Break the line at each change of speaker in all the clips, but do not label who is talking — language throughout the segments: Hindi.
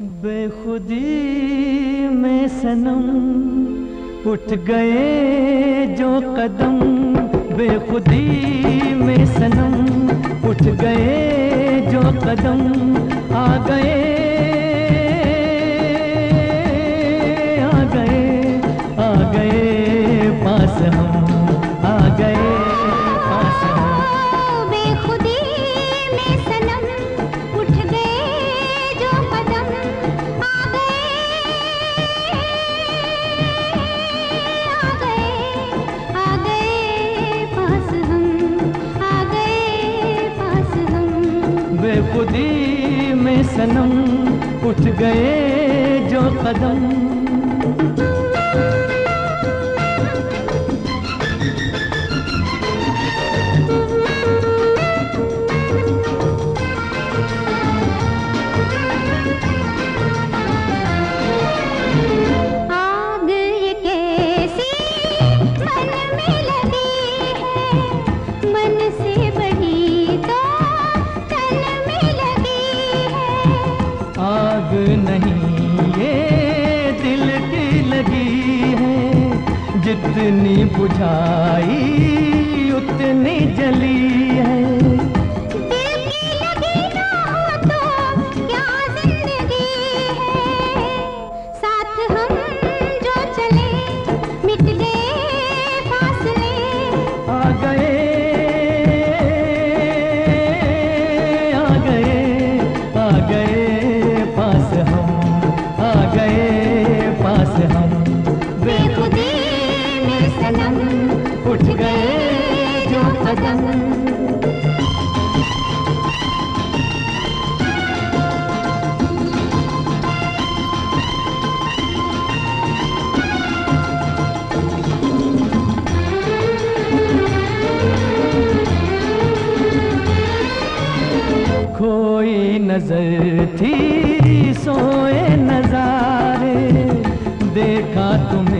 बेखुदी में सनम उठ गए जो कदम। बेखुदी में सनम उठ गए जो कदम। आ गए
खुदी में सनम उठ गए जो कदम।
जितनी बुझाई उतनी जली है।
सनम
उठ गए जो सजन। खोई नज़र थी सोए नजारे देखा तुम्हें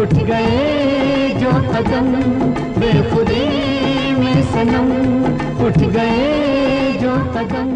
उठ गए जो कदम बेखुदी में सनम। उठ गए जो कदम